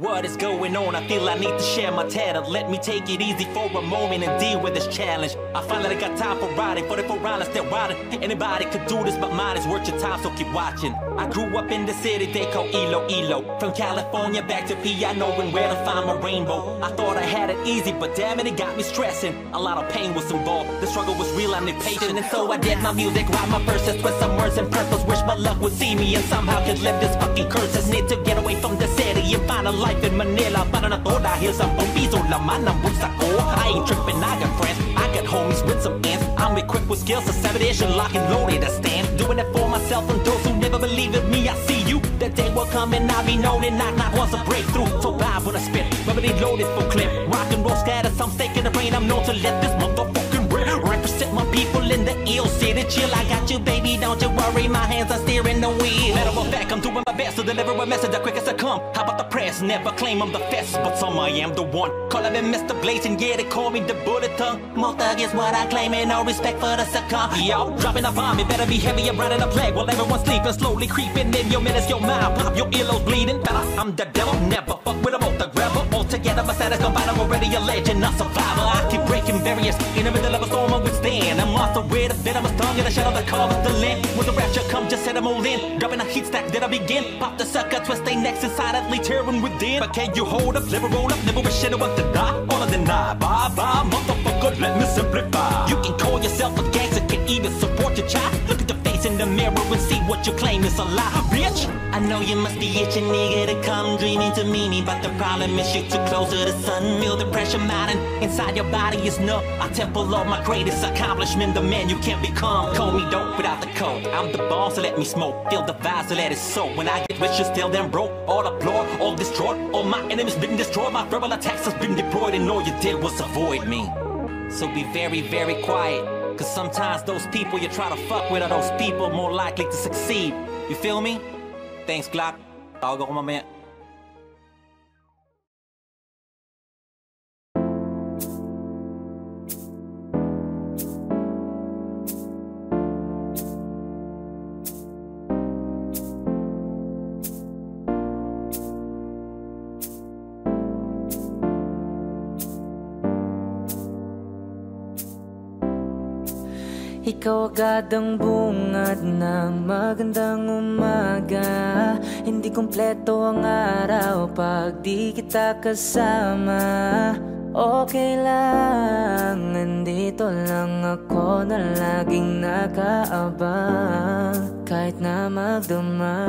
What is going on? I feel I need to share my talent. Let me take it easy for a moment and deal with this challenge. I finally got time for riding, for the still riding. Anybody could do this, but mine is worth your time, so keep watching. I grew up in the city they call Ilo Ilo. From California back to PI, knowing where to find my rainbow. I thought I had it easy, but damn it, it got me stressing. A lot of pain was involved, the struggle was real, I'm impatient. And so I did my music, write my verses, twist some words and purpose. Wish my luck would see me and somehow could live this fucking curse. Just need to get away from the city and find a life in Manila but Para na to dahil sa piso laman ng bulsa ko. I ain't tripping, I got friends I got homies with some ends. I'm equipped with skills to savage lock and loaded I stand. Doing it for myself and those who never believe in me. I see you, that day will come and I'll be known And knock knock wants a breakthrough. So vibe when I spit, remedy loaded for clip. Rock and roll scatter, some stake in the brain I'm known to let this motherfucking Represent my people in the ill. City Chill, I got you baby, don't you worry My hands are steering the wheel. Matter of fact, I'm doing my best to deliver a message the quickest I come. How about the press? Never claim I'm the best But some I am the one. Call me Mr. Blazing, yeah they call me the bullet tongue More thug is what I claim and no respect for the succumb. Yo, dropping a bomb, it better be heavy and running a plague. While everyone's sleeping, slowly creeping in your minutes, your mind. Pop, your earlobes bleeding. Better, I'm the devil, never fuck with a both the rebel Altogether, my status combined, I'm already a legend, a survivor. I keep breaking barriers in the middle of a storm I withstand. A monster with a venomous tongue and a shadow that covers the land. When the rapture comes, just set them all in. Dropping a heat stack, then I begin. Pop the sucker, twist they necks silently tearing within. But can you hold up, never roll up, never wish anyone to die? All of deny, bye bye, motherfucker, let me simplify. You can call yourself a gangster, can even support your child. Look at the face in the mirror and see what you claim is a lie, bitch. I know you must be itching, nigga, to come dreaming to meet me But the problem is you're too close to the sun. Feel the pressure mounting inside your body is numb I temple of my greatest accomplishment, the man you can't become. Call me dope without the code, I'm the boss, so let me smoke. Feel the vibes, so let it soak. When I get rich, you still them broke. All applaud, all destroyed. All my enemies been destroyed. My verbal attacks has been deployed And all you did was avoid me. So be very, very quiet Cause sometimes those people you try to fuck with Are those people more likely to succeed You feel me? Thanks, Glock. Tawag ako mamaya. Ikaw agad ang bungad ng magandang umaga. Hindi kompleto ang araw pag di kita kasama. Okay lang, nandito lang ako na laging nakaabang Kahit na magdamago.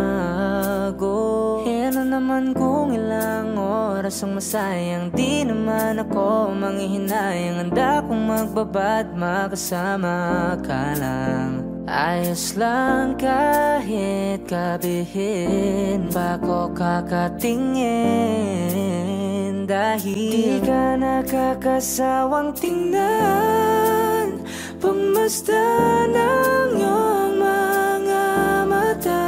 E ano naman kung ilang oras ang masayang Di naman ako manghihinayang. Handa magbabad makasama ka lang. Ayos lang kahit kabihin Pa ko kakatingin. Dahil di ka nakakasawang tingnan Pagmasdan ng iyong mga mata.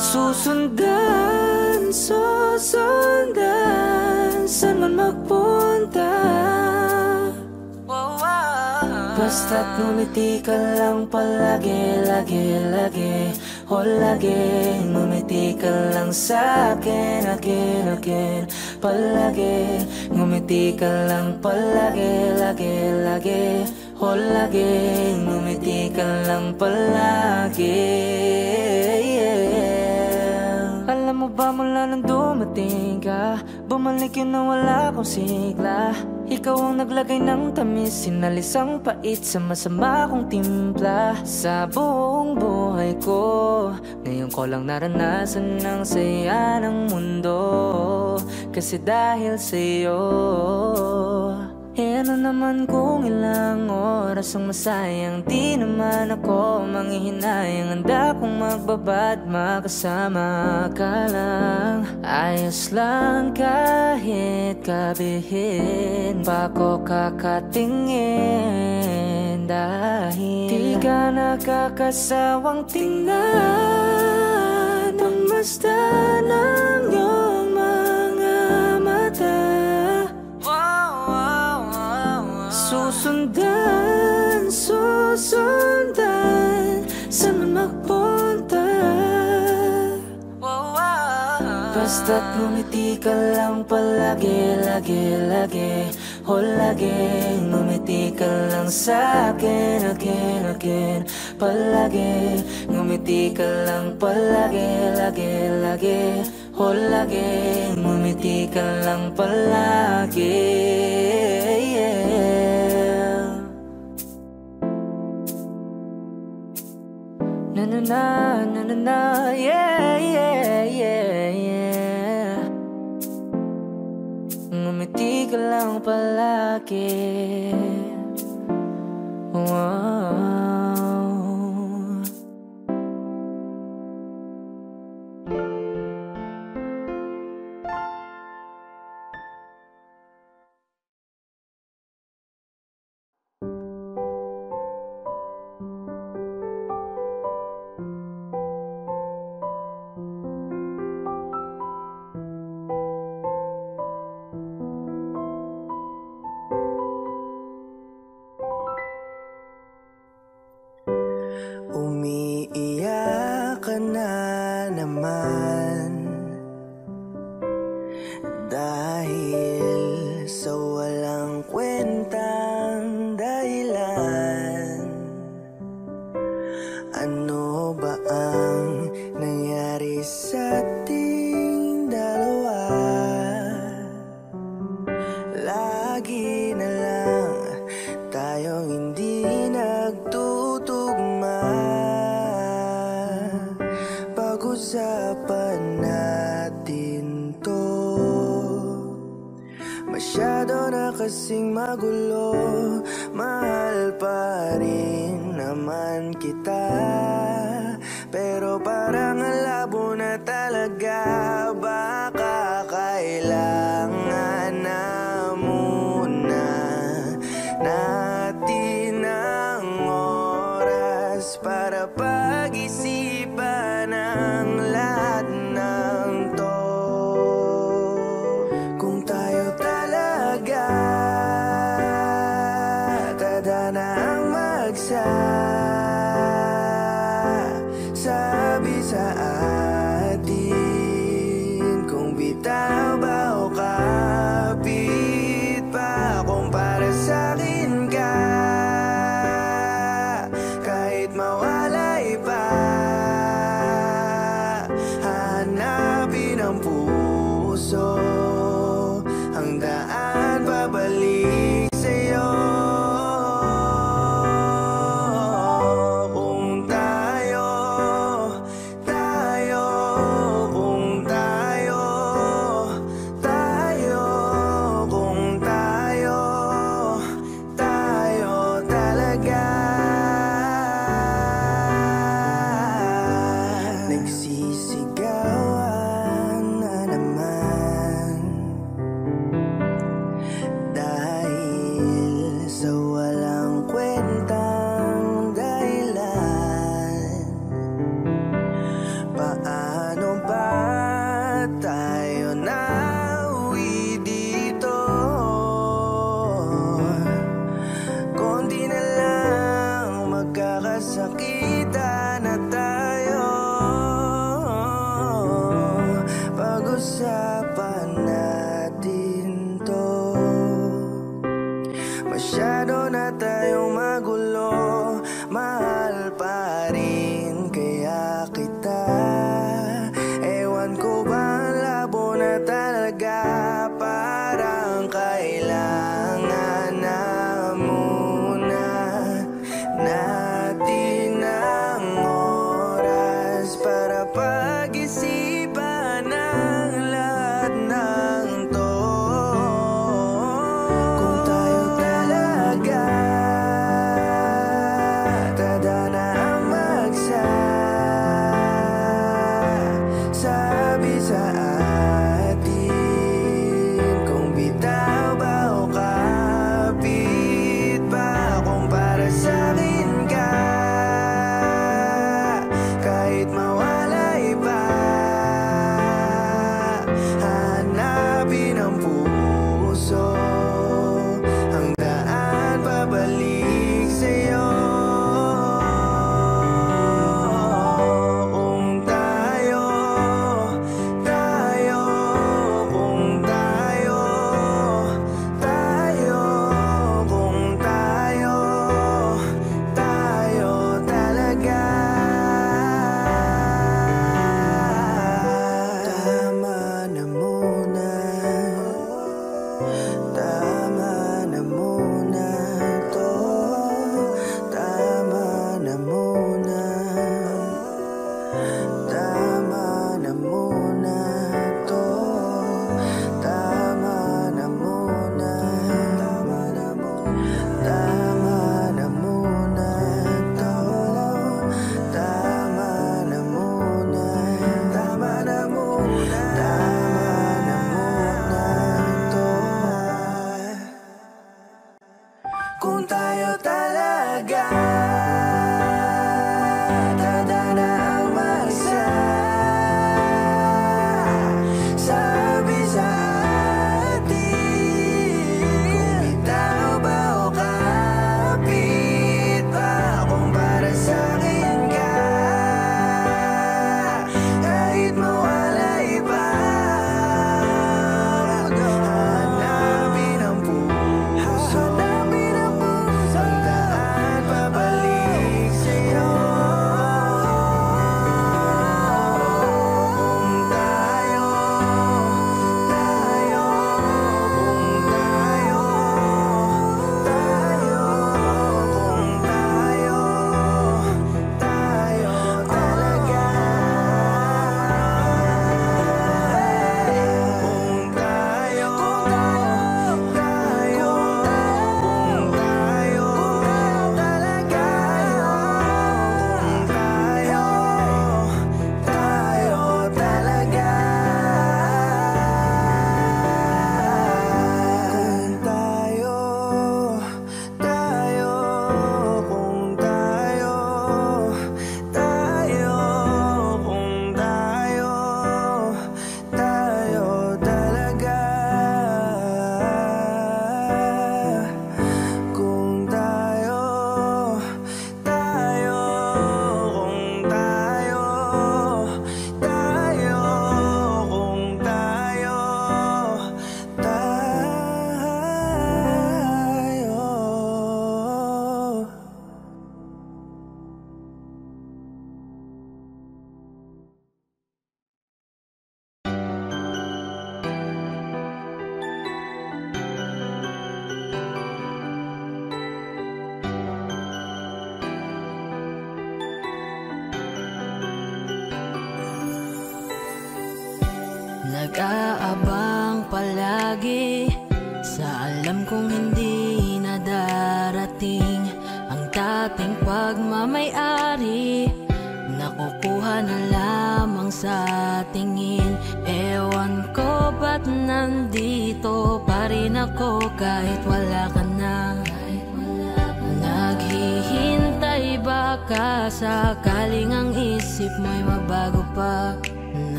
Susundan, susundan Saan man magpunta. Basta't ngumiti ka lang palagi, lagi, lagi. O lagi, ngumiti ka lang sa'kin Again, again, palagi Ngumiti ka lang palagi, lagi, lagi. O lagi, ngumiti ka lang palagi ba mula nang dumating ka? Bumalik yun na wala akong sigla. Ikaw ang naglagay ng tamis Sinalis ang pait sa masama kong timpla. Sa buong buhay ko Ngayon ko lang naranasan ng saya ng mundo. Kasi dahil sa'yo Ano naman kung ilang oras ang masayang? Di naman ako manghihinayang. Handa kong magbabad makasama ka lang. Ayos lang kahit kabihin Pa ko kakatingin Dahil Di ka nakakasawang tingnan. Pagmasdan ng iyong Susundan, susundan Sa magpunta. Ah. Basta't ngumiti ka lang palagi, lagi, lagi O lagi, ngumiti ka lang sa akin, akin, akin Palagi, ngumiti ka lang palagi, lagi, lagi O lagi, ngumiti ka lang palagi. na na na na na na yeah yeah yeah yeah. Ngumiti ka lang palagi. Wow.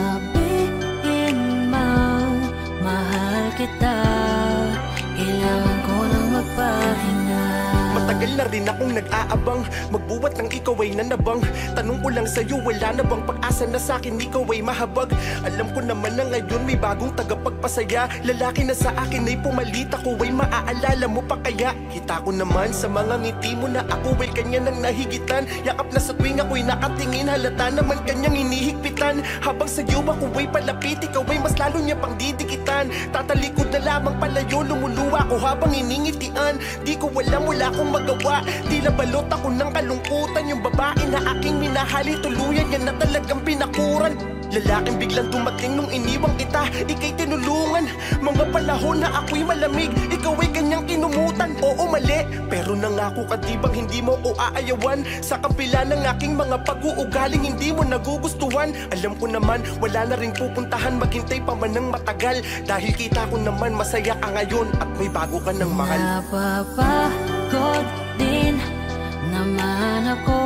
At Matagal na rin akong nag-aabang. Magbuwat ng ikaw ay nanabang. Tanong ko lang sa'yo, wala na bang pag-asa na sa'kin? Ikaw ay mahabag. Alam ko naman na ngayon may bagong tagapagpasaya. Lalaki na sa akin ay pumalit. Ako ay maaalala mo pa kaya? Kita ko naman sa mga ngiti mo na ako ay kanya nang nahigitan. Yakap na sa tuwing ako'y nakatingin Halata naman kanyang inihigpitan Habang sa'yo ako ay palapit Ikaw ay mas lalo niya pang didikitan. Tatalikod na lamang palayo Lumuluwa ko habang iningitian. Di ko alam wala akong magawa Tila balot ako ng kalungkutan. Yung babae na aking minahali Tuluyan yan na talagang pinakuran. Lalaking biglang dumating nung iniwang kita Ika'y tinulungan. Mga panahon na ako'y malamig Ikaw ay kanyang kinumutan. Oo mali. Pero nangako ka di bang hindi mo o aayawan? Sa kapila ng aking mga pag-uugaling Hindi mo nagugustuhan. Alam ko naman wala na rin pupuntahan. Maghintay pa man ng matagal. Dahil kita ko naman masaya ka ngayon At may bago ka ng mahal Napapagod din naman ako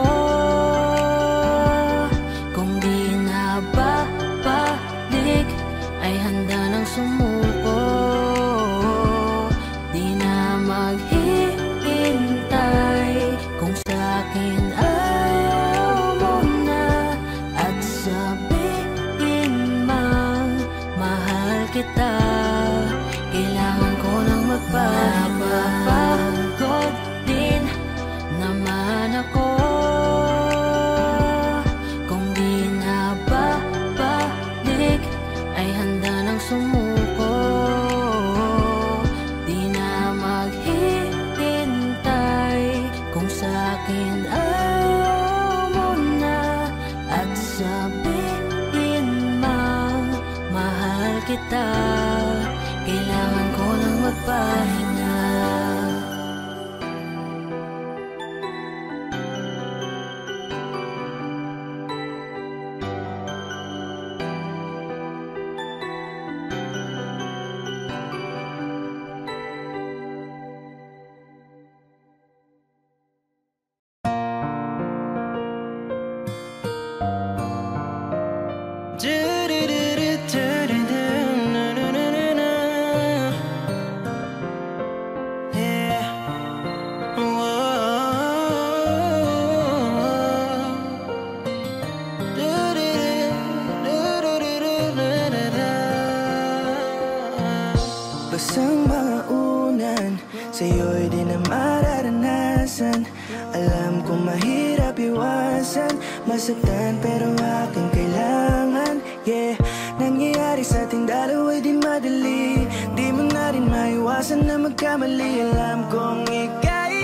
Ko mahirap iwasan Masaktan pero aking kailangan Yeah, nangyayari sa ating dalawa'y di madali. Di mo na rin maiwasan na magkamali. Alam kong ika'y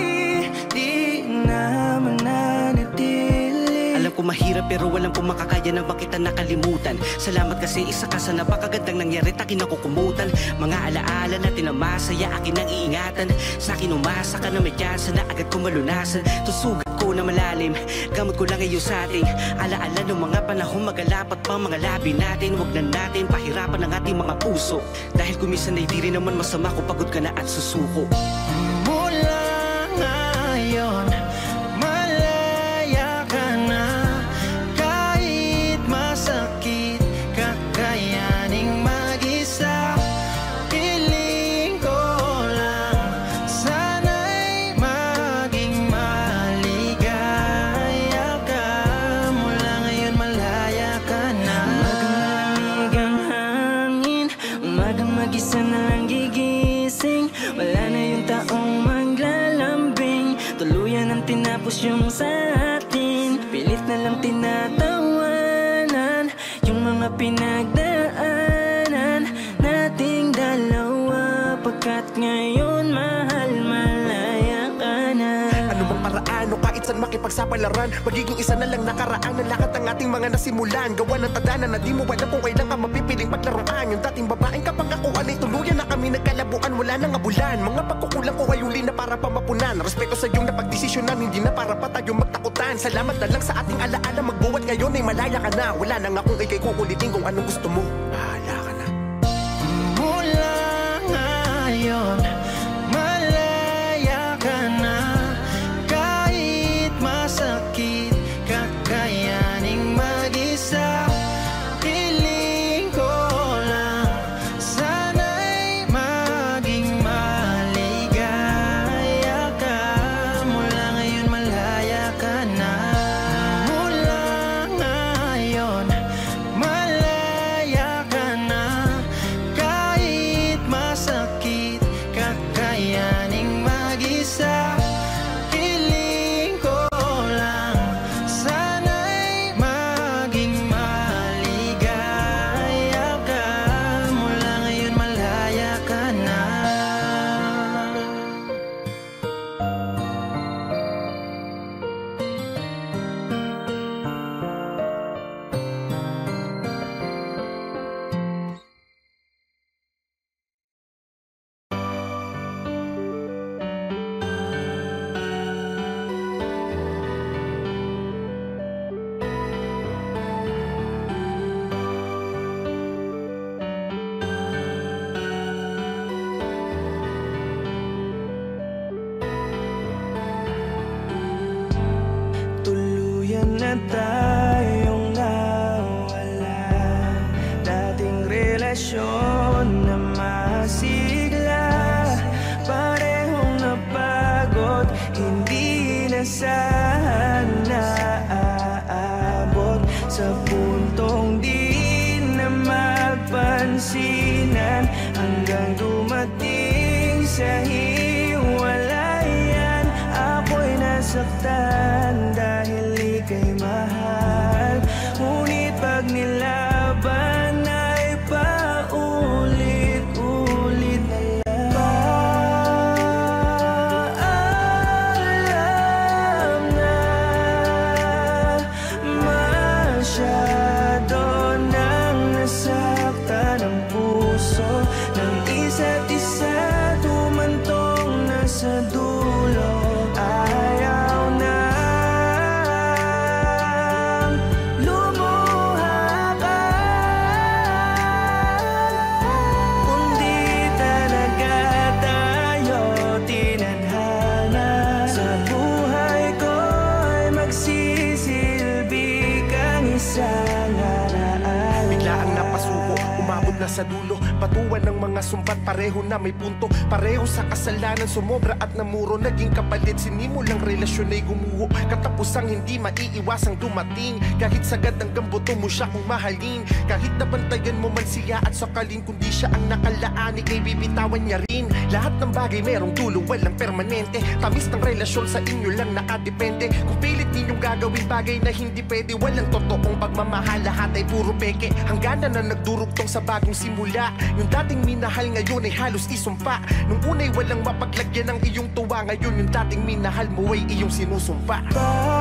di na mananatili. Alam ko mahirap pero walang kung makakaya na makita nakalimutan. Salamat kasi isa ka sa napakagandang nangyari takin ako kumutan. Mga alaala na tinamasaya akin ang iingatan. Sa akin umasa ka na may tsansa na agad ko malunasan. Tusugat ko na malalim. Gamot ko lang iyo sa ating Alaala ng mga panahon magalapat pa mga labi natin. Huwag na natin pahirapan ang ating mga puso. Dahil kumisan ay di rin naman masama kung pagod ka na at susuko makipagsapalaran. Magiging isa na lang nakaraan ng lahat ng ating mga nasimulan. Gawa ng tadhana na di mo alam kung kailan ka mapipiling paglaruan. Yung dating babaeng kapag ako ay tuluyan na kami nagkalabuan Wala nang abulan. Mga pagkukulang ko ay uli na para pamapunan. Respeto sa iyong napagdesisyonan Hindi na para pa tayo magtakutan. Salamat na lang sa ating alaala Magbuwat ngayon ay malaya ka na. Wala na nga kung ikay kukulitin kung anong gusto mo. Bahala ka na. Mula ngayon Tuluyan nosso ng sumpat, pareho na may punto. Pareho sa kasalanan, sumobra at namuro. Naging kapalit, sinimulang relasyon ay gumuho. Katapusang hindi maiiwasang dumating. Kahit sagad ang gamboto mo siya kung mahalin. Kahit nabantayan mo man siya at sakalin Kundi siya ang nakalaan, ikay bibitawan niya rin. Lahat ng bagay merong dulo, walang permanente. Tamis ng relasyon sa inyo lang nakadepende. Kung pilit ninyong gagawin bagay na hindi pwede Walang totoong pagmamahal, lahat ay puro peke. Hangganan na nagdurugtong sa bagong simula. Yung dating minahal ngayon ay halos isumpa. Nung unay walang mapaglagyan ng iyong tuwa Ngayon yung dating minahal mo ay iyong sinusumpa. Paalam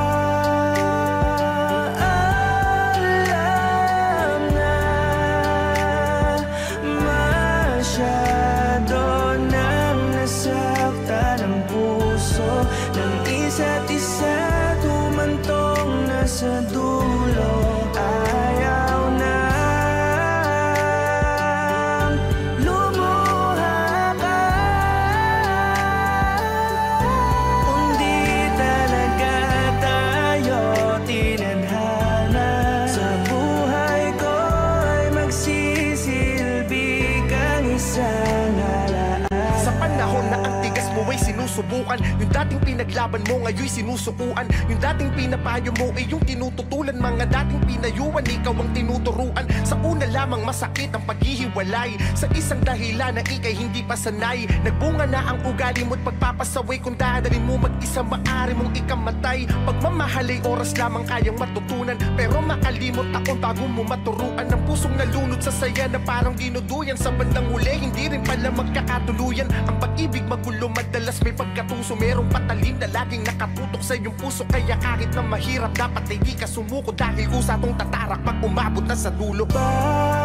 Pinaglaban mo ngayon sinusukuan. Yung dating pinapayo mo ay yung tinututulan. Mga dating pinayuan ikaw ang tinuturuan. Sa una lamang masakit ang paghihiwalay. Sa isang dahilan na ikay hindi pa sanay. Nagbunga na ang ugali mo't pagpapasaway. Kung dadalin mo mag-isa maari mong ikamatay. Pagmamahal ay oras lamang kayang matutunan. Pero makalimot taon bago mo maturuan. Ang pusong nalunod sa saya na parang dinuduyan. Sa bandang huli hindi rin pala magkakatuluyan. Ang pag-ibig magulo madalas may pagkatuso. Merong patalim na laging nakaputok sa iyong puso Kaya kahit na mahirap dapat ay di ka sumuko Dahil usa tong tatarak pag umabot na sa dulo Bye.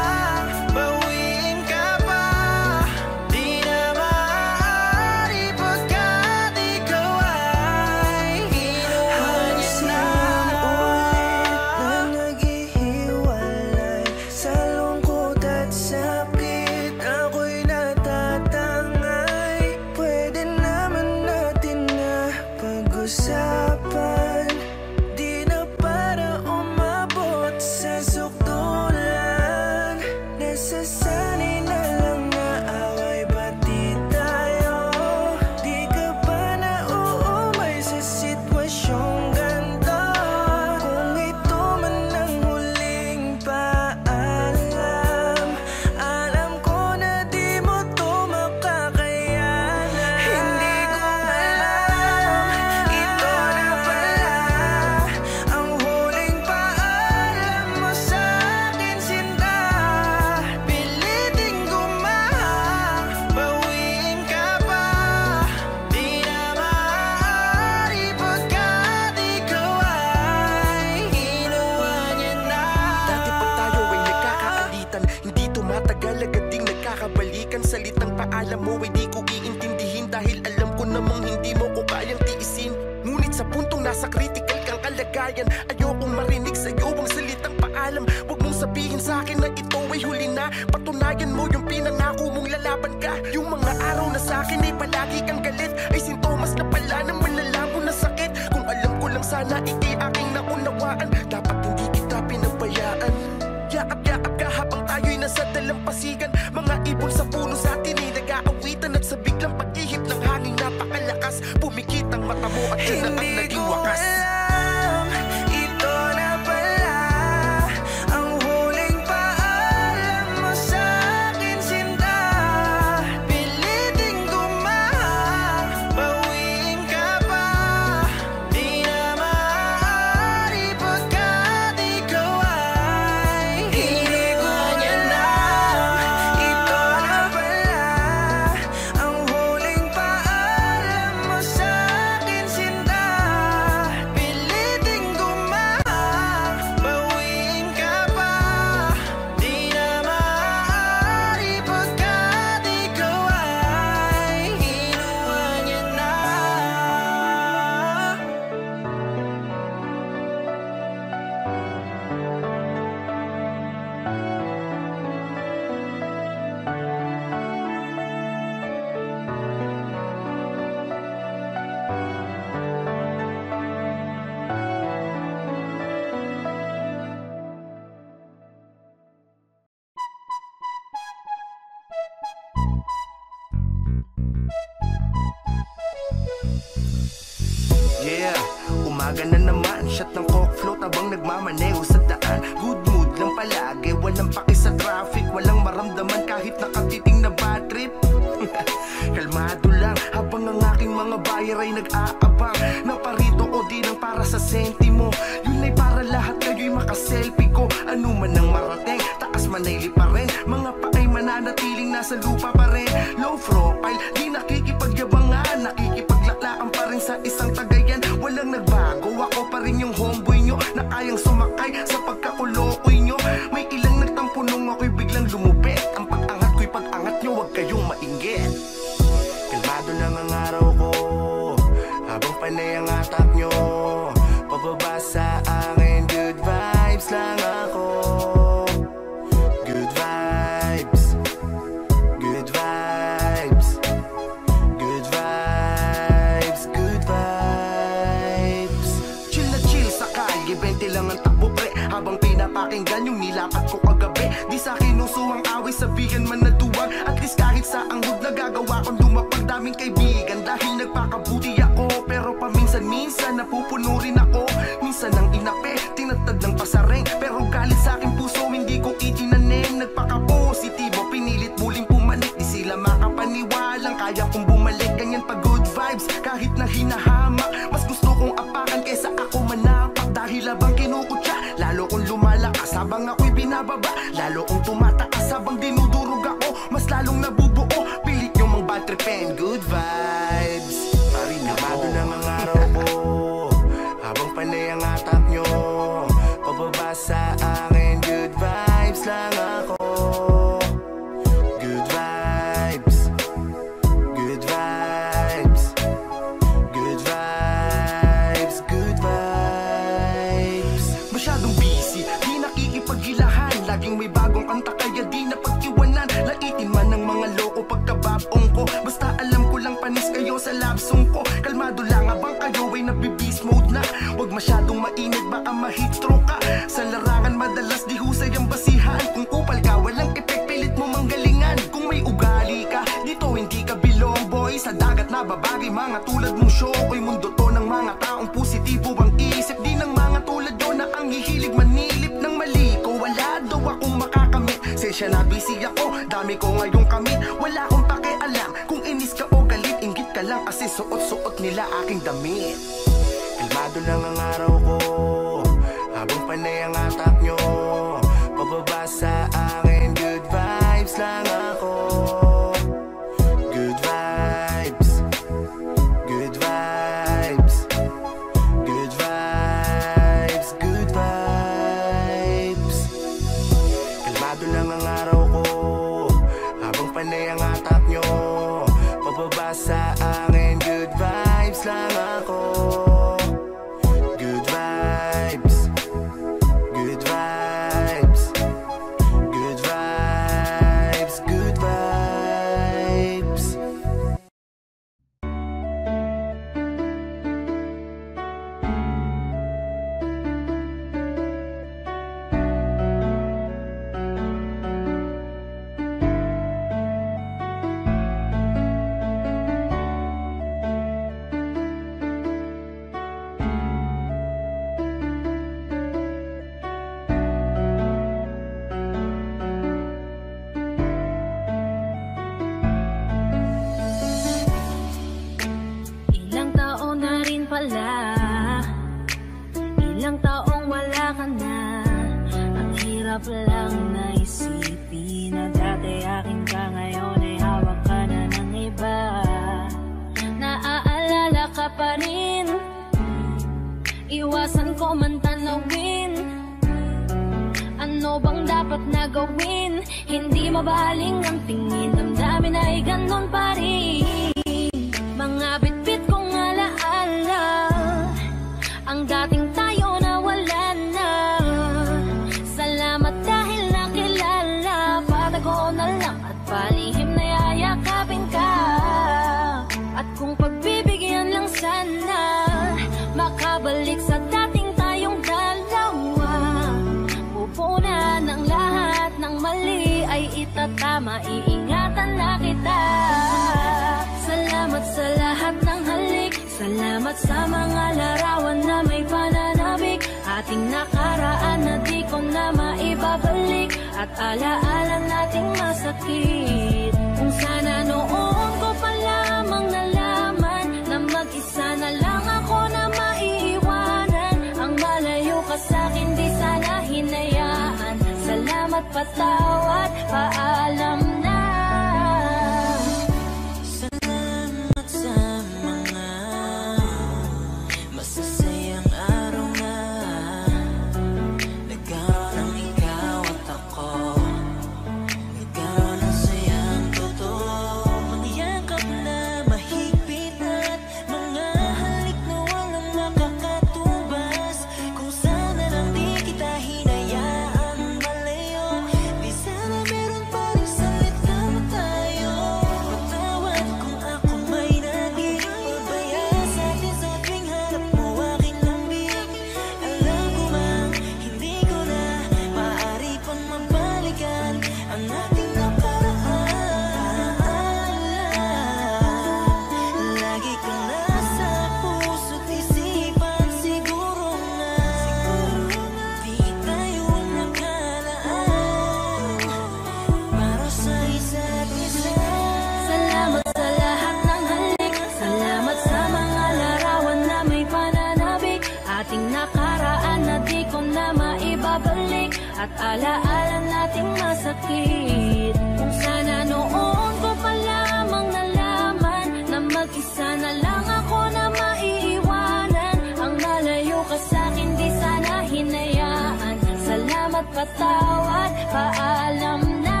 Alaala nating masakit. Kung sana noon ko pa lamang nalaman Na mag-isa na lang ako na maiiwanan. Ang malayo ka sa'kin di sana hinayaan. Salamat patawad, paalam na.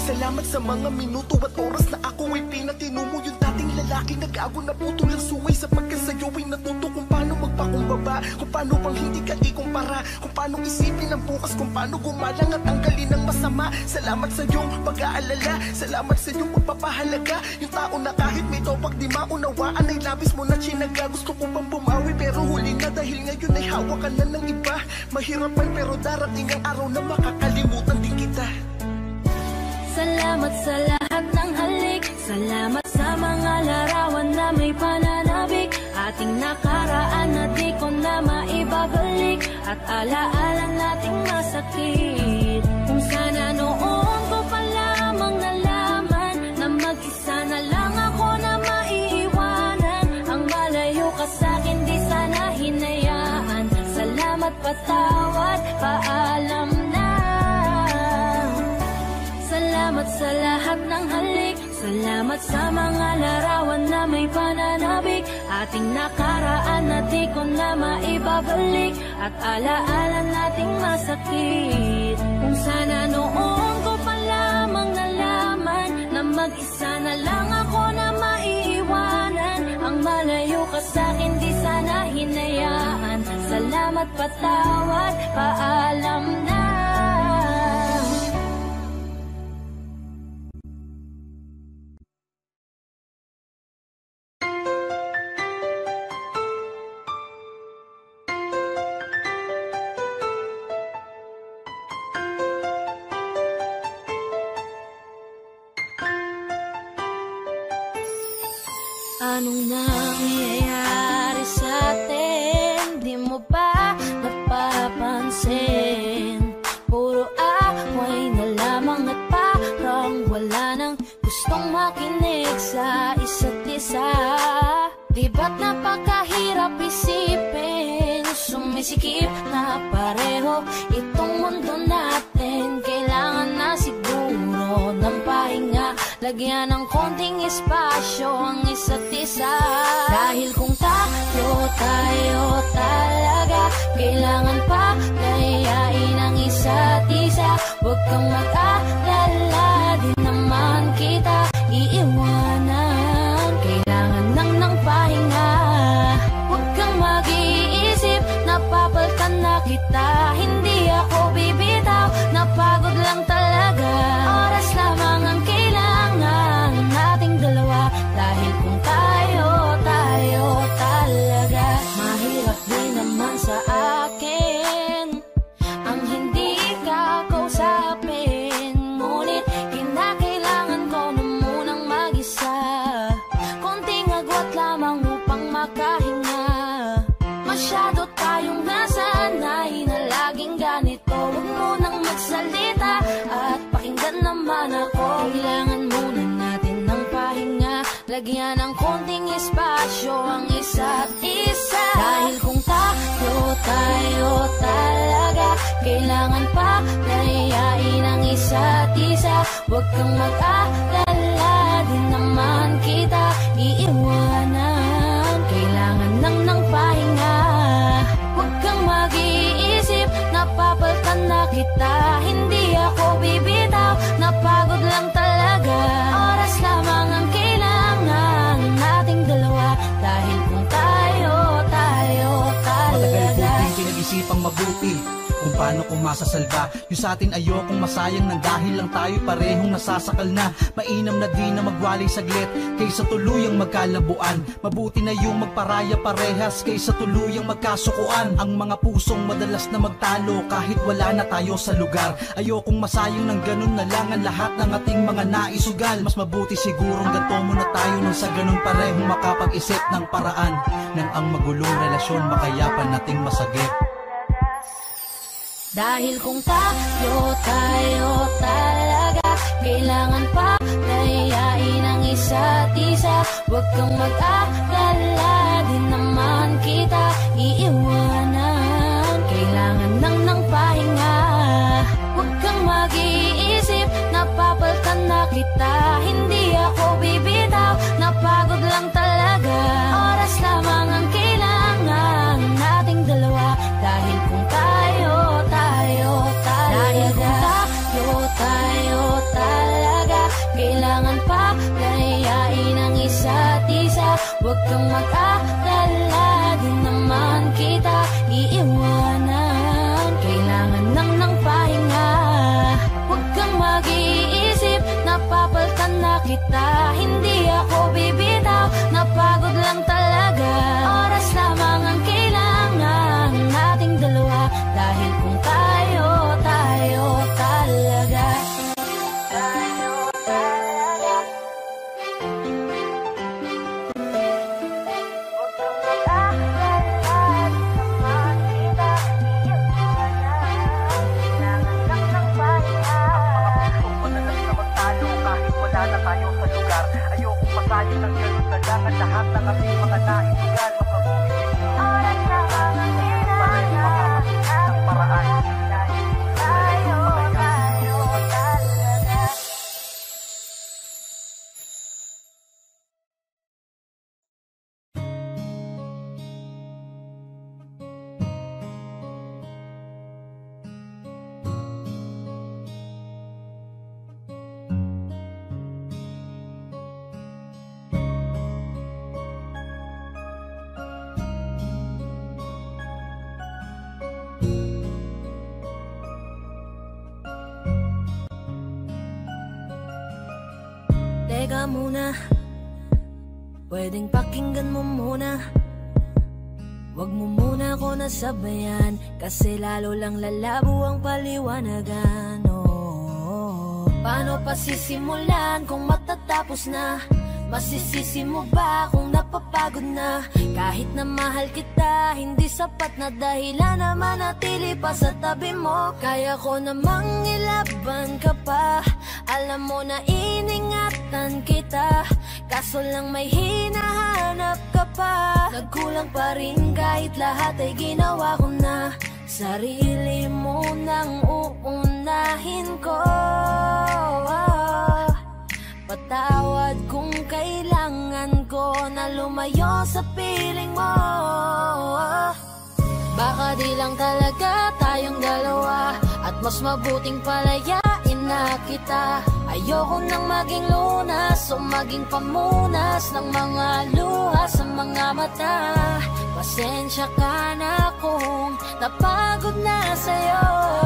Salamat sa mga minuto at oras na ako ay pinatino mo. Yung dating lalaki nag-ago na putol ang suway Sapagkat sa'yo ay natuto kung paano magpakumbaba Kung paano bang hindi ka ikumpara Kung paano isipin ang bukas? Kung paano gumalang at tanggalin ang masama? Salamat sa iyong pag-aalala. Salamat sa iyong pagpapahalaga. Yung tao na kahit may topak di maunawaan Ay labis mo na chinaga Gusto ko pang bumawi pero huli na Dahil ngayon ay hawak ka na ng iba. Mahirap man pero darating ang araw na makakalimutan din kita. Salamat sa lahat ng halik. Salamat sa mga larawan na may pananabik Ating nakaraan na di ko na maibabalik. At alaala nating masakit. Kung sana noon ko pa lamang nalaman Na mag-isa na lang ako na maiiwanan. Ang malayo ka sa'kin di sana hinayaan. Salamat patawad, paalam na. Salamat sa lahat ng halik Salamat sa mga larawan na may pananabik. Ating nakaraan na di ko na maibabalik. At alaala nating masakit. Kung sana noon ko pa lamang nalaman Na mag-isa na lang ako na maiiwanan. Ang malayo ka sa'kin di sana hinayaan. Salamat patawad, paalam na tayo, talaga. Kailangan pa kayain ang isa't isa. Huwag kang mag-alala, tayo, talaga. Kailangan pa kayain ang isa't isa. Huwag kang mag-alala, di naman kita iiwanan. Kailangan lang ng pahinga. Huwag kang mag-iisip, napapaltan na kita. Hindi ako bibitaw, napagod lang talaga mabuti kung paano ko masasalba. Yung sa atin ayokong masayang nang dahil lang tayo parehong nasasakal na. Mainam na di na magwalay saglit Kaysa tuluyang magkalabuan. Mabuti na yung magparaya parehas Kaysa tuluyang magkasukuan. Ang mga pusong madalas na magtalo Kahit wala na tayo sa lugar. Ayokong masayang ng ganun na lang Ang lahat ng ating mga naisugal. Mas mabuti sigurong ganto muna tayo Nang sa ganun parehong makapag-isip ng paraan. Nang ang magulong relasyon makayapan nating masagip dahil kung tayo, tayo talaga. Kailangan pa layain ang isa't isa. Huwag kang mag-alala, di naman kita iiwanan. Kailangan nang ng pahinga. Huwag kang mag-iisip, napapaltan na kita. Hindi ako bibigyan Huwag kang mag-alala Di naman kita iiwanan ako nasabayan Kasi lalo lang lalabo ang paliwanagan oh. Paano pa sisimulan kung matatapos na? Masisisi mo ba kung napapagod na? Kahit na mahal kita, hindi sapat na dahilan na manatili pa sa tabi mo Kaya ko namang ilaban ka pa Alam mo na iningatan kita Kaso lang may hinahanap pa. Nagkulang pa rin kahit lahat ay ginawa ko na. Sarili mo nang uunahin ko. Patawad kung kailangan ko na lumayo sa piling mo. Baka di lang talaga tayong dalawa. At mas mabuting palayain na kita Ayoko nang maging lunas o maging pamunas Ng mga luha sa mga mata. Pasensya ka na kung napagod na sa'yo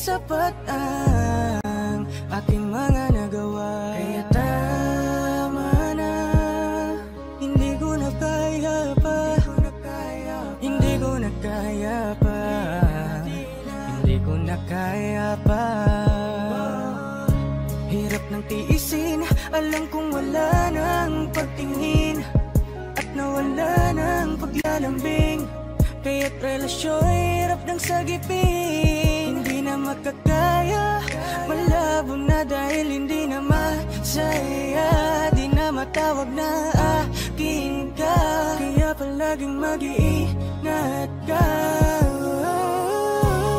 sapat ang aking mga nagawa. Kaya tama na, hindi ko na kaya pa. Hindi ko na kaya pa. Hindi ko na kaya pa. Hirap ng tiisin Alam kong wala nang pagtingin. At nawala ng paglalambing. Kaya't relasyon hirap ng sagipin na makakaya. Malabo na dahil hindi na masaya. Di na matawag na akin ka. Kaya palaging mag-iingat ka.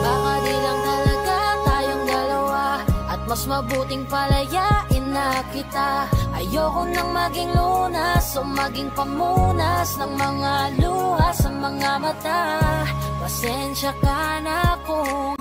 Baka di lang talaga tayong dalawa. At mas mabuting palayain na kita. Ayoko nang maging lunas o maging pamunas Ng mga luha sa mga mata. Pasensya ka na kung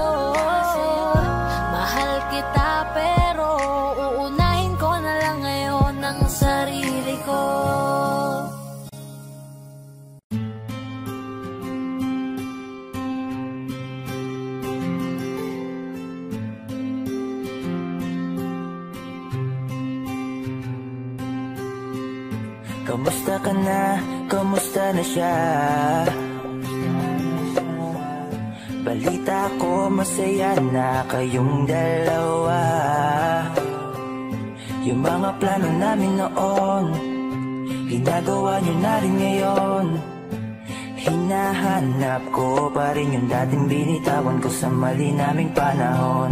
Kamusta ka na? Kamusta na siya? Balita ko masaya na kayong dalawa Yung mga plano namin noon Ginagawa niyo na rin ngayon Hinahanap ko pa rin yung dating binitawan ko sa mali naming panahon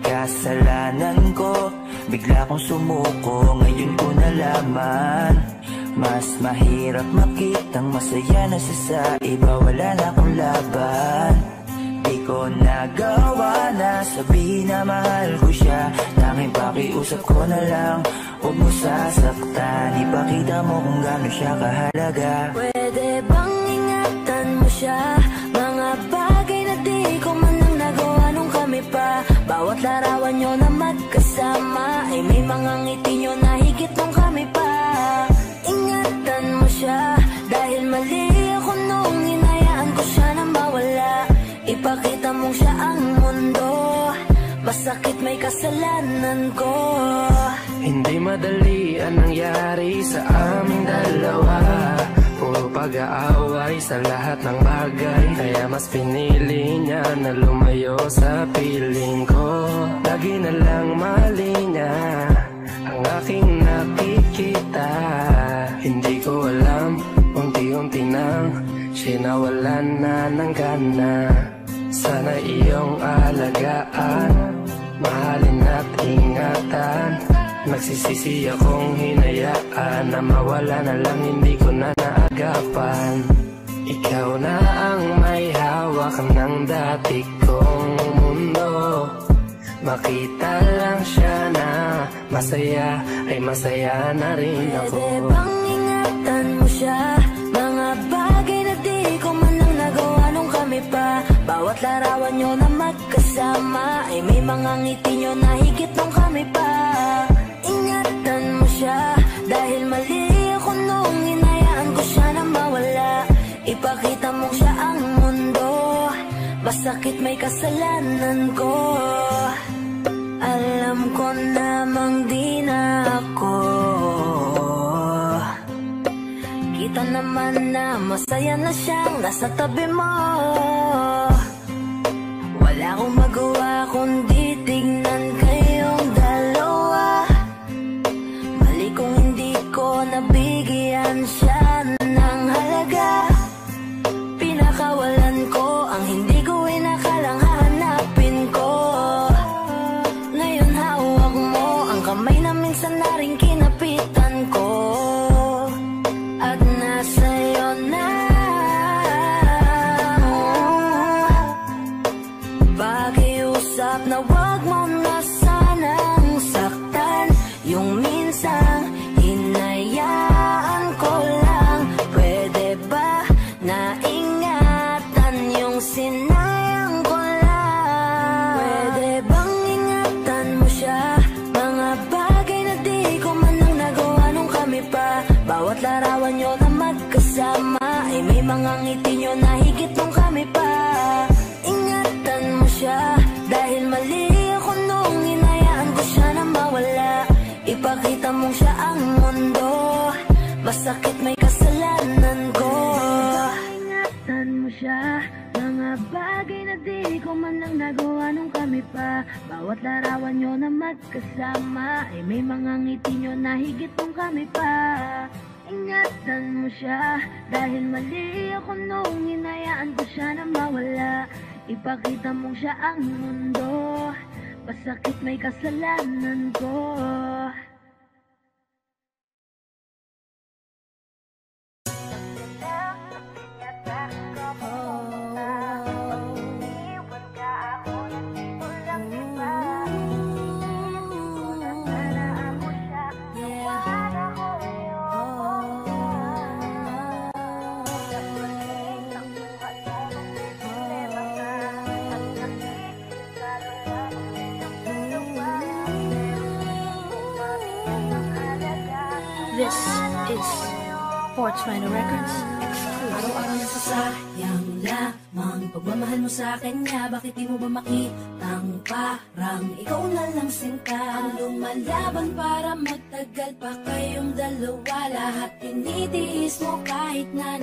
Kasalanan ko, bigla kong sumuko Ngayon ko nalaman Mas mahirap makitang masaya na siya sa iba. Wala na akong laban. Di ko nagawa na sabihin na mahal ko siya. Tanging pakiusap ko na lang Huwag mo sasaktan. Ipakita mo kung gano'n siya kahalaga. Pwede bang ingatan mo siya? Mga bagay na di ko man lang nagawa nung kami pa. Bawat larawan nyo na magkasama Ay may mga ngiti nyo na higit nung kami pa Ingatan mo siya. Dahil mali ako nung hinayaan ko siya na mawala. Ipakita mong siya ang mundo. Masakit may kasalanan ko. Hindi madali ang nangyari sa aming dalawa. Puro pag-aaway sa lahat ng bagay. Kaya mas pinili niya na lumayo sa piling ko. Lagi na lang mali niya ang aking nakikita Hindi ko alam, unti-unti nang Sinawalan na ng gana. Sana iyong alagaan Mahalin at ingatan. Nagsisisi akong hinayaan Na mawala na lang hindi ko na naagapan. Ikaw na ang may hawak ng dati kong mundo. Makita lang siya na masaya Ay masaya na rin ako. Pwede bang mo siya? Mga bagay na di ko man lang nagawa nung kami pa. Bawat larawan nyo na magkasama Ay may mga ngiti nyo na higit nung kami pa. Ingatan mo siya Dahil mali ako nung hinayaan ko siya na mawala. Ipakita mo siya ang mundo Masakit may kasalanan ko. Alam ko namang di na ako naman na masaya na siyang nasa tabi mo. Wala akong magawa kundi tignan kayong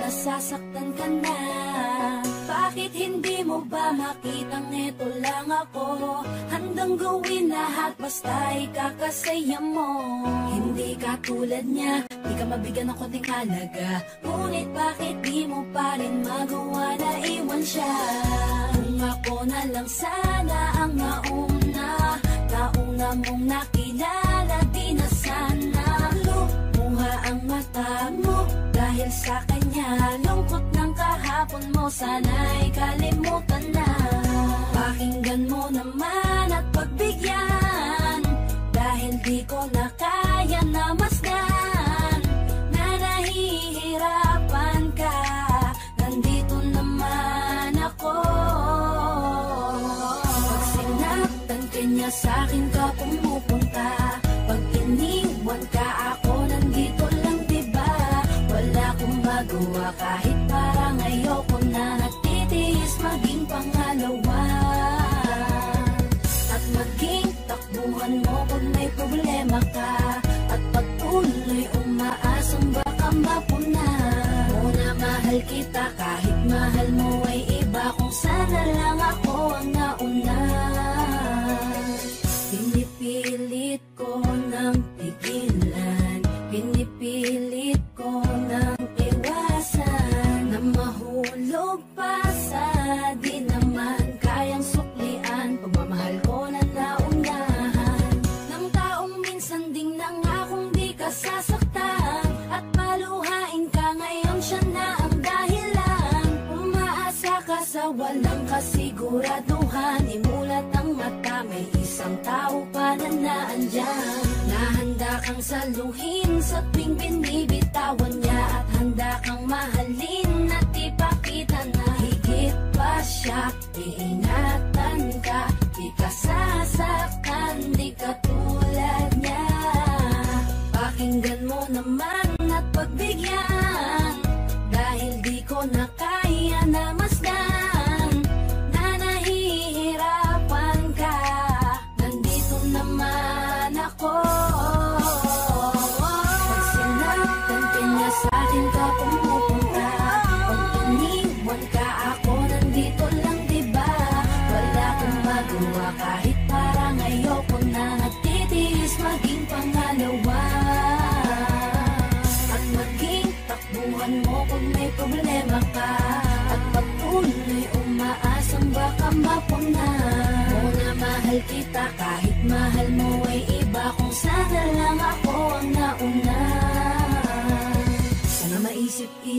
nasasaktan ka na. Bakit hindi mo ba makitang eto lang ako? Handang gawin lahat basta ikakasaya mo. Hindi ka tulad niya Di ka mabigyan ng konting halaga. Ngunit bakit di mo pa rin magawa na iwan siya? Kung ako na lang sana ang nauna Nauna mong nakilala Di na sana. Lumuha ang mata mo Dahil sa kanya Lungkot ng kahapon mo Sana'y kalimutan na. Pakinggan mo naman at pagbigyan. Dahil di ko na kaya na masdan. Na nahihirapan ka. Nandito naman ako. Pag sinaktan ka niya sa'kin ka pumupunta. Pag iniwan ka ako magawa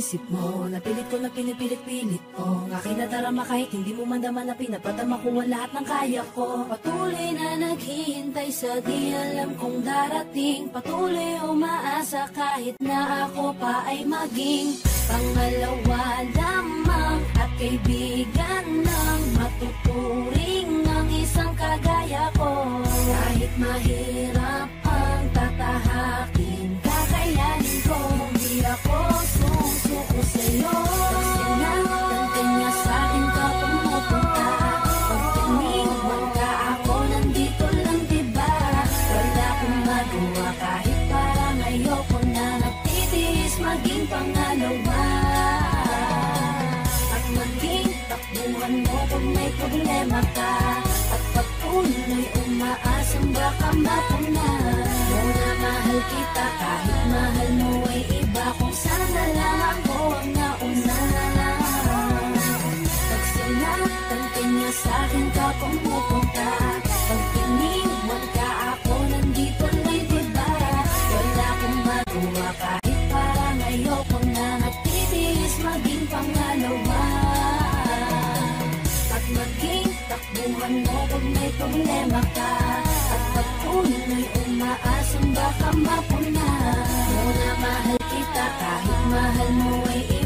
maisip-isip mo. Napilit ko na pinipilit-pilit ko Ang aking kahit hindi mo man daman na pinapadama ko ang lahat ng kaya ko. Patuloy na naghihintay sa di alam kong darating. Patuloy umaasa kahit na ako pa ay maging Pangalawa lamang at kaibigan ng matuturing ang isang kagaya ko. Kahit mahirap ang tatahakin Kakayanin ko ako susuko sa'yo. Pag sinaktan ka niya sa'kin ka pumupunta Pag iniwan ka nandito lang diba? Wala akong magawa kahit parang ayoko na Nagtitiis maging pangalawa. At maging takbuhan mo pag may problema ka. At patuloy umaasang baka mapuna Muna mahal kita kahit mahal mo ay sana lang ako ang nauna Pag sinaktan ka niya sa'kin ka pumupunta Pag iniwan ka ako nandito na'y diba Wala akong magawa kahit parang ayoko na maging pangalawa At maging takbuhan mo pag may problema ka. At patuloy umaasang baka mapuna kahit mahal mo ay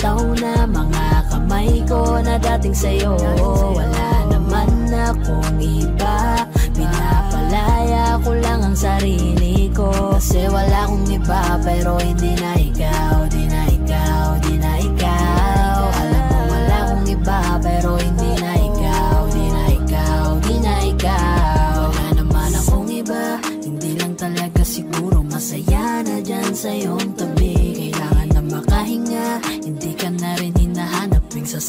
nakabitaw na mga kamay ko na dating sa'yo. Wala naman akong iba, pinapalaya ko lang ang sarili ko. Kasi wala akong iba, pero hindi na ikaw, di na ikaw, di na ikaw. Alam mo wala akong iba, pero hindi na ikaw, di na ikaw, di na ikaw. Wala naman akong iba, hindi lang talaga siguro masaya na dyan sa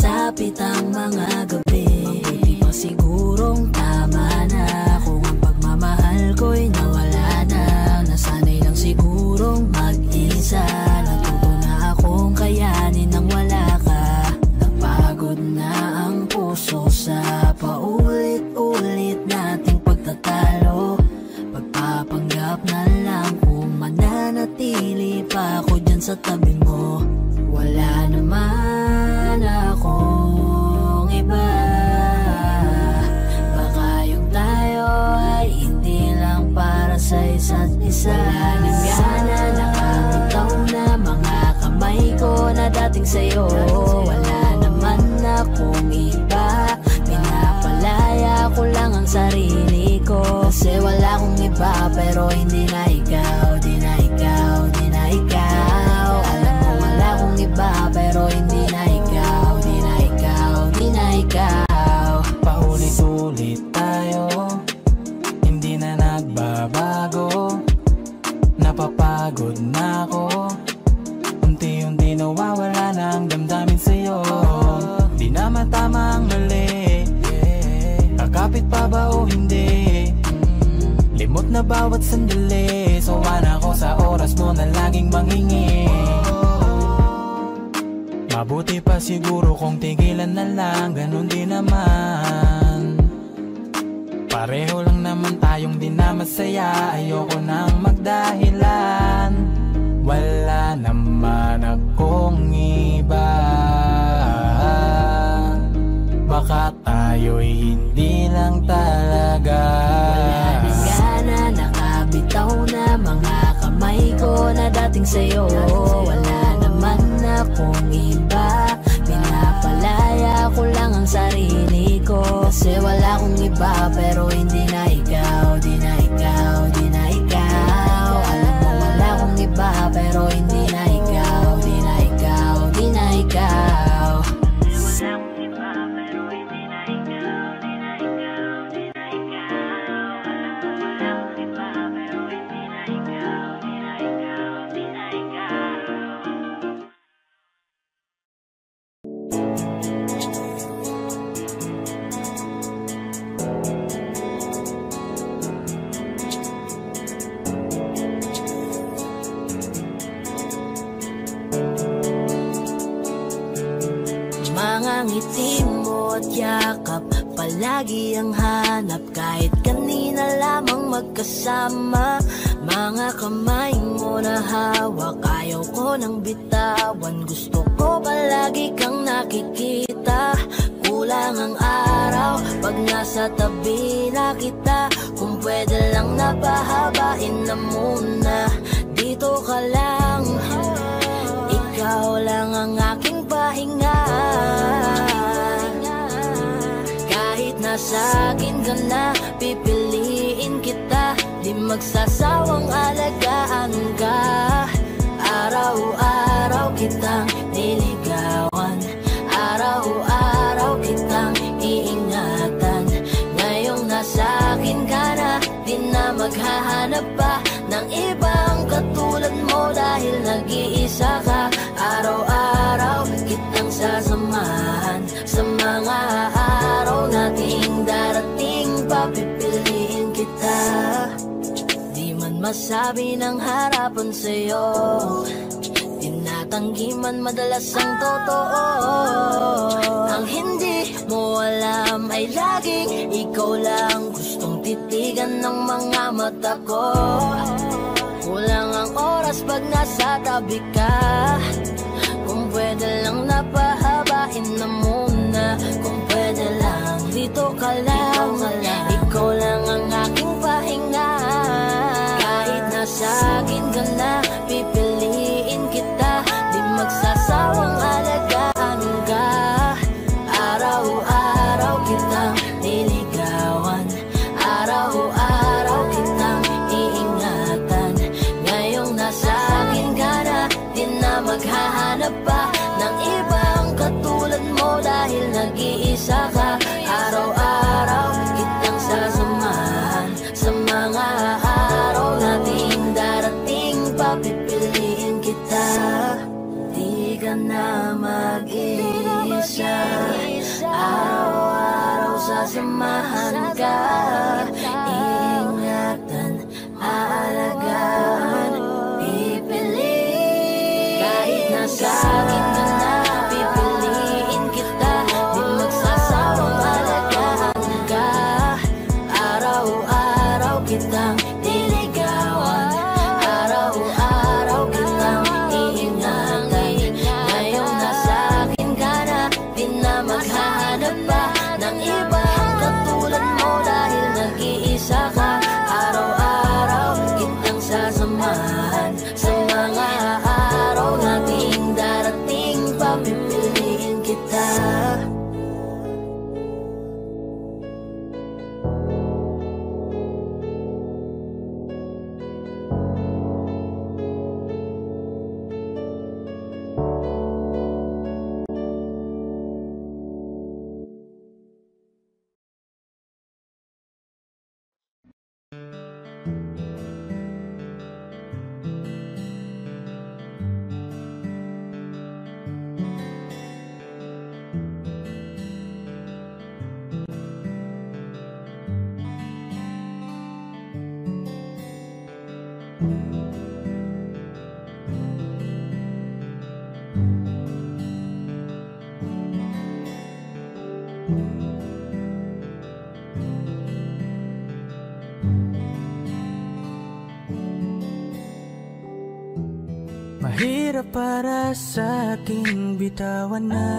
sasapit ang mga gabi. Mabuti pa sigurong sa'yo. Wala naman akong iba Pinapalaya ko lang ang sarili ko. Kasi wala akong iba pero hindi na ikaw na bawat sandali. Sawa na ako sa oras mo na laging mangingi. Mabuti pa siguro kung tigilan na lang Ganon din naman. Pareho lang naman tayong di na masaya Ayoko nang magdahilan. Wala naman akong iba. Baka tayo'y hindi lang ko na dating sa'yo. Wala naman akong iba. Pinapalaya ko lang ang sarili ko. Kasi wala akong iba pero hindi na ikaw Di na ikaw, di na ikaw. Alam mo wala akong iba pero hindi Di masabi ng harapan sa'yo. Tinatanggi man madalas ang totoo. Ang hindi mo alam ay laging ikaw lang Gustong titigan ng mga mata ko. Kulang ang oras pag nasa tabi ka. Kung pwede lang napahabain na muna. Kung pwede lang dito ka lang. Ikaw lang ang aking pahinga Nasa akin ka na Pipiliin love. Mahirap para sa aking bitawan na.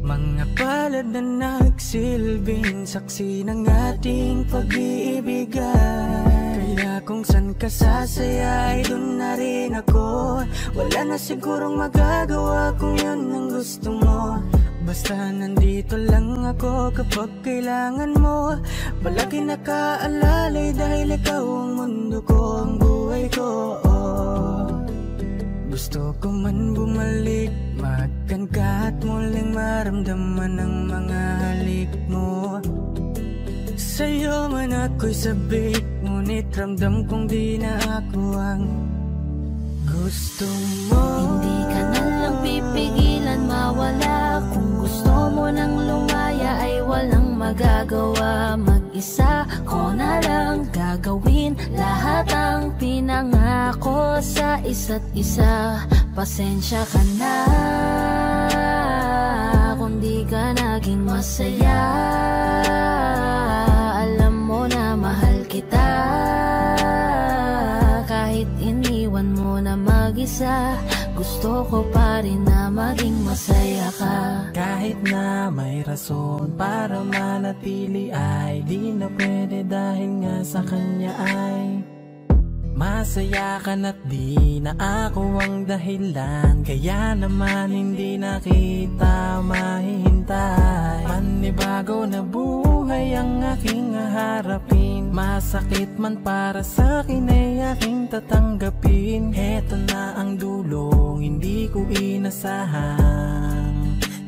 Mga palad na nagsilbing saksi ng ating pag-iibigan. Kaya kung san ka sasaya ay dun na rin ako. Wala na sigurong magagawa kung yun ang gusto mo. Basta nandito lang ako kapag kailangan mo. Palagi nakaalalay dahil ikaw ang Gusto ko man bumalik, magkan ka at muling maramdaman ang mga halik mo. Sa'yo man ako'y sabik, ngunit ramdam kong di na ako ang gusto mo. Hindi ka na pipigilan mawala. Kung gusto mo nang lumaya ay walang magagawa Mag-isa ko na lang gagawin. Lahat ang pinangako sa isa't isa. Pasensya ka na kung di ka naging masaya. Alam mo na mahal kita. Kahit iniwan mo na mag-isa Gusto ko pa rin na maging masaya ka Kahit na may rason para manatili ay Di na pwede dahil nga sa kanya ay Masaya ka na't di na ako ang dahilan. Kaya naman hindi na kita mahihintay. Panibago na buhay ang aking harapin Masakit man para sa akin ay aking tatanggapin. Heto na ang dulong hindi ko inasahang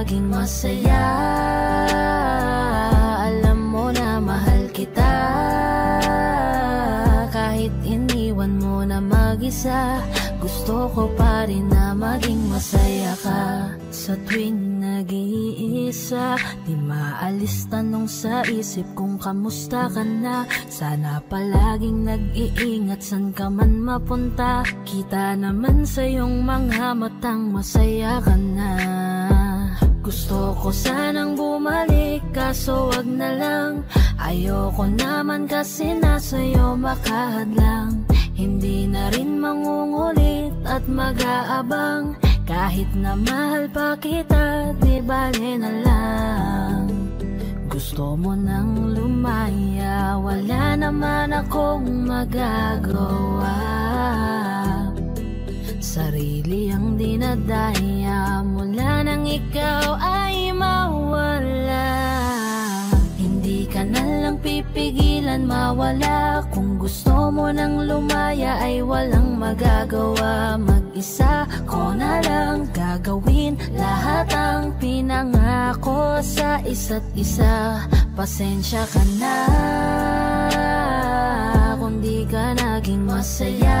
ka naging masaya. Alam mo na mahal kita. Kahit iniwan mo na mag-isa Gusto ko pa rin na maging masaya ka. Sa tuwing nag-iisa Di maalis tanong sa isip kung kamusta ka na. Sana palaging nag-iingat san ka man mapunta. Kita naman sa iyong mga matang masaya ka na gusto ko sanang bumalik kaso wag na lang. Ayoko naman kasi nasa'yo makahadlang. Hindi na rin mangungulit at mag-aabang. Kahit na mahal pa kita, di bale na lang. Gusto mo nang lumaya, wala naman akong magagawa Sarili ang dinadaya mula nang ikaw ay mawala. Hindi ka na lang pipigilan mawala. Kung gusto mo nang lumaya ay walang magagawa. Mag-isa ko na lang gagawin Lahat ang pinangako sa isa't isa. Pasensya ka na kung di ka naging masaya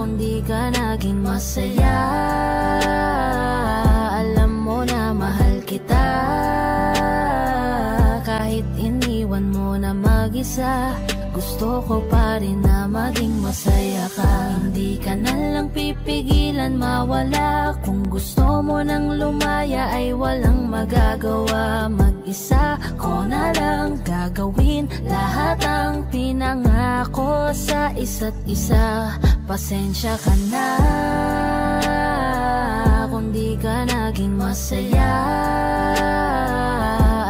kung di ka naging masaya. Alam mo na mahal kita. Kahit iniwan mo na mag-isa Gusto ko pa rin na maging masaya ka. Hindi ka na lang pipigilan mawala. Kung gusto mo nang lumaya ay walang magagawa. Mag-isa ko na lang gagawin Lahat ang pinangako sa isa't isa Pasensya ka na kung di ka naging masaya.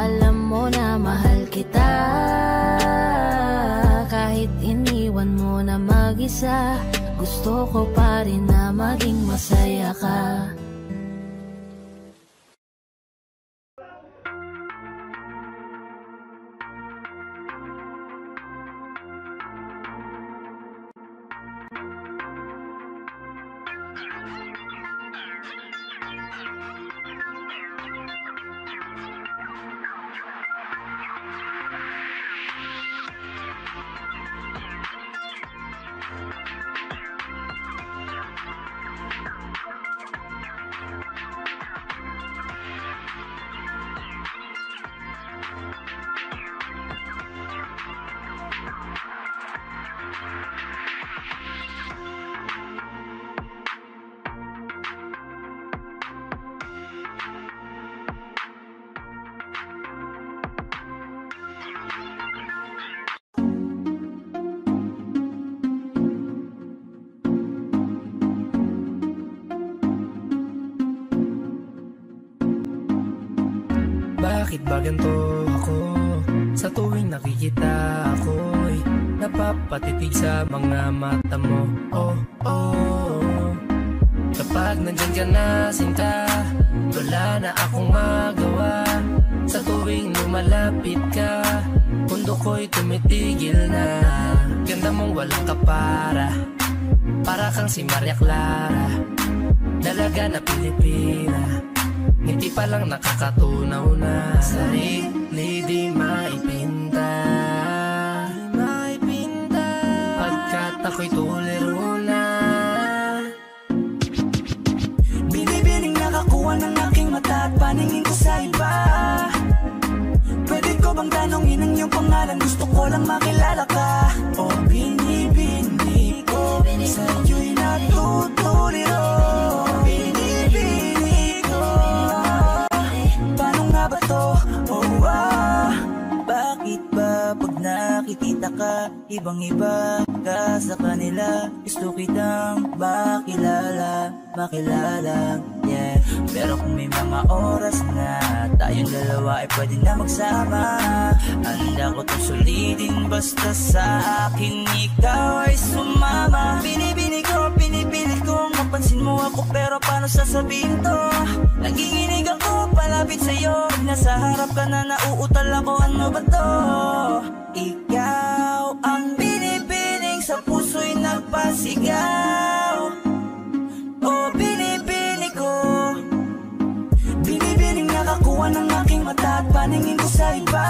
Alam mo na mahal kita. Kahit iniwan mo na mag mag-isa Gusto ko pa rin na maging masaya ka Napapatitig sa mga mata mo. Oh, oh. Kapag nandyan ka na sinta Wala na akong magawa. Sa tuwing lumalapit ka Mundo ko'y tumitigil na. Ganda mong walang kapara. Para kang si Maria Clara. Dalaga na Pilipina. Hindi pa lang nakakatunaw na. Sarili nakikita ka Ibang iba ka sa kanila. Gusto kitang makilala Makilala Yeah. Pero kung may mga oras na Tayong dalawa ay pwede na magsama. Handa ko itong sulitin Basta sa akin ikaw ay sumama. Binibini ko, pinipilit kong mapansin mo ako Pero paano sasabihin to? Nanginginig ako palapit sa'yo. Nasa harap ka na nauutal ako Ano ba to? Ikaw ang binibining sa puso'y nagpasigaw. O binibini ko. Binibining nakakuha ng aking mata at paningin ko sa iba.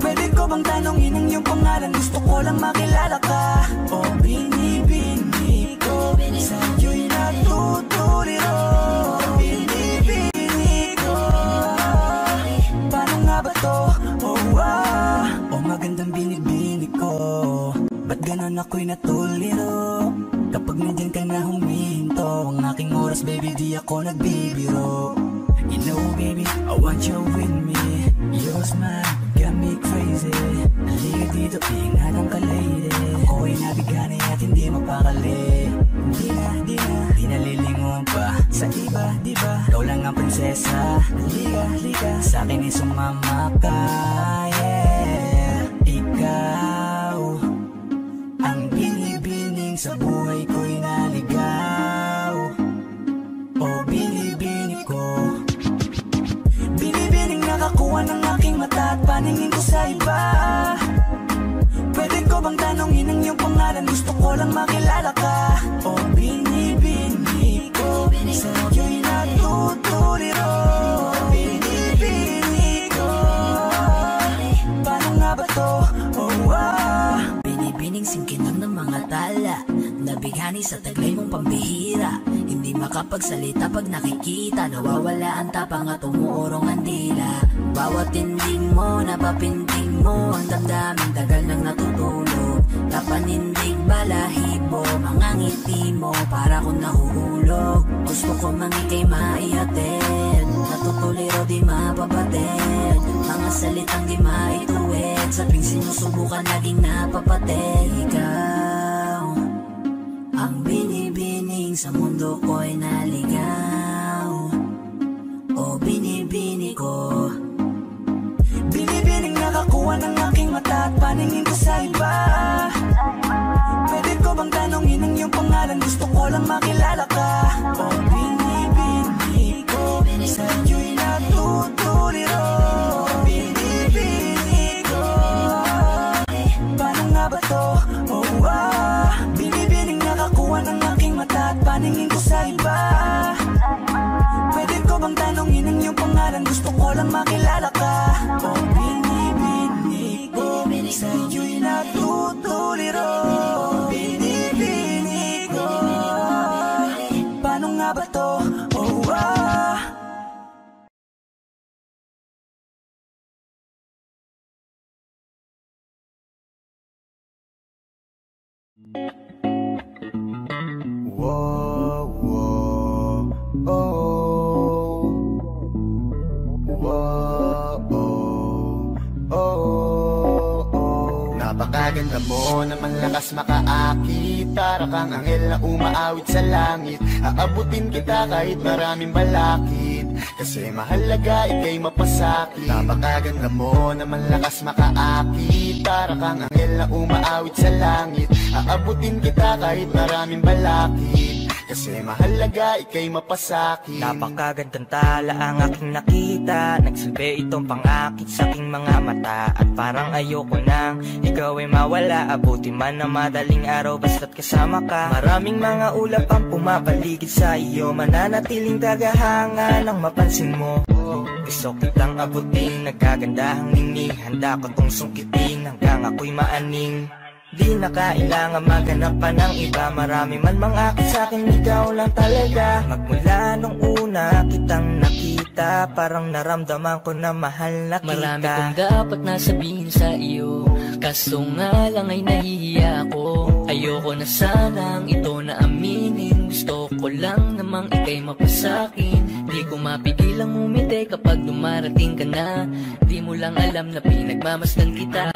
Pwede ko bang tanongin ang iyong pangalan? Gusto ko lang makilala ka. O Ba't ganon ako'y natuliro? Kapag nandyan ka na huminto Ang aking oras baby di ako nagbibiro. You know baby, I want you with me. Your smile got me crazy. Halika dito, ingatan ka lady Ako'y nabigani at hindi mapakali. Hindi na, di na, di nalilingon pa. Sa iba, di ba? Ikaw lang ang prinsesa. Halika, halika, sa akin ay sumama ka. Yeah, ikaw pangalan? Gusto ko lang makilala ka. O binibini ko Sa iyo'y natutuliro Binibini ko. Paano nga ba to? Oh, ah. Binibining singkinang ng mga tala Nabighani sa taglay mong pambihira. Hindi makapagsalita pag nakikita Nawawala ang tapang at umuurong ang dila Bawat tinding mo, napapinting mo Ang damdamin tagal nang natutulog Napanindig balahibo Mga ngiti mo para kong nahuhulog Gusto ko mangikay maihatid Natutuliro di mapabatid Mga salitang di maituwid Sa tuwing sinusubukan laging napapatid. Ikaw Ang binibining sa mundo ko'y naligaw. O binibini ko Nakakuha ng aking mata at paningin ko sa iba Pwede ko bang tanongin ang iyong pangalan? Gusto ko lang makilala ka oh. Kang anghel na umaawit sa langit Aabutin kita kahit maraming balakid. Kasi mahalaga ikay mapasakit. Napakaganda mo naman lakas makaakit. Para kang anghel na umaawit sa langit Aabutin kita kahit maraming balakid Kasi mahalaga ikay mapasakit. Napakagandang tala ang aking nakita. Nagsilbi itong pangakit sa aking mga mata. At parang ayoko nang ikaw ay mawala. Abuti man na madaling araw basta't kasama ka. Maraming mga ulap ang pumapaligid sa iyo. Mananatiling tagahanga nang mapansin mo. Gusto kitang abutin, nagkagandahang ningning Handa ko tong sungkitin hanggang ako'y maaning Di na kailangan maghanap pa ng iba. Marami man mga akit sa'kin, ikaw lang talaga. Magmula nung una kitang nakita. Parang naramdaman ko na mahal na kita. Marami kong dapat nasabihin sa iyo. Kaso nga lang ay nahihiya ako. Ayoko na sanang ito na aminin. Gusto ko lang namang ikay mapasakin. Di ko mapigilang umiti kapag dumarating ka na. Di mo lang alam na pinagmamasdan kita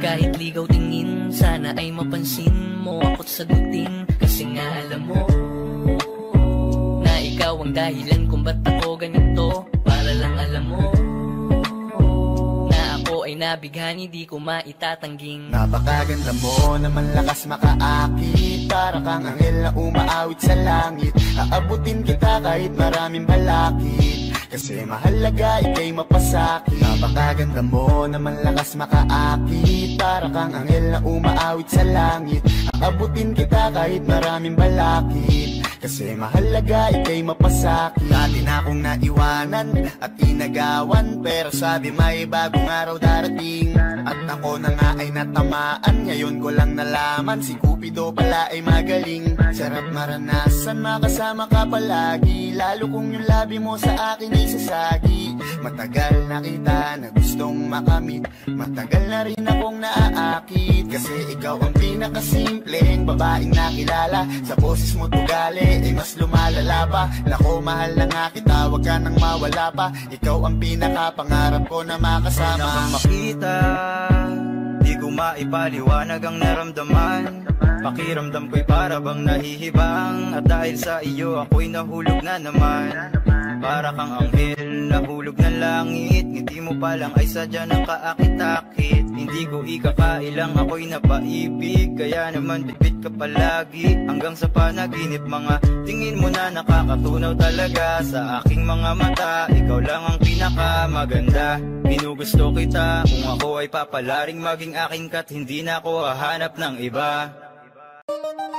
Kahit ligaw tingin Sana ay mapansin mo ako't sagutin Kasi nga alam mo Na ikaw ang dahilan kung ba't ako ganito. Para lang alam mo Na ako ay nabighani di ko maitatangging Napakaganda mo naman lakas makaakit. Para kang anghel na umaawit sa langit. Aabutin kita kahit maraming balakid Kasi mahalaga ikay mapasakit. Napakaganda mo naman lakas makaakit Para kang anghel na umaawit sa langit. Aabutin kita kahit maraming balakid. Kasi mahalaga ikay mapasakit. Dati na akong naiwanan at inagawan. Pero sabi may bagong araw darating. At ako na nga ay natamaan. Ngayon ko lang nalaman si Cupido pala ay magaling Sarap maranasan makasama ka palagi. Lalo kung yung labi mo sa akin ay sasagi. Matagal na kita na gustong makamit. Matagal na rin akong naaakit. Kasi ikaw ang pinakasimpleng babaeng nakilala. Sa boses mo tugali ay mas lumalala pa. Nako mahal na nga kita wag ka nang mawala pa. Ikaw ang pinakapangarap ko na makasama. Di na kang makita? Di ko maipaliwanag ang naramdaman Pakiramdam ko'y para bang nahihibang? At dahil sa iyo ako'y nahulog na naman. Para kang anghel, nahulog ng langit. Ngiti mo pa lang ay sadya ng kaakit-akit. Hindi ko ikakailang ako'y napaibig. Kaya naman bitbit ka palagi. Hanggang sa panaginip mga tingin mo na nakakatunaw talaga Sa aking mga mata, ikaw lang ang pinakamaganda. Ginugusto kita. Kung ako ay papalaring maging aking kat Hindi na ako hahanap ng iba You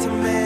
to make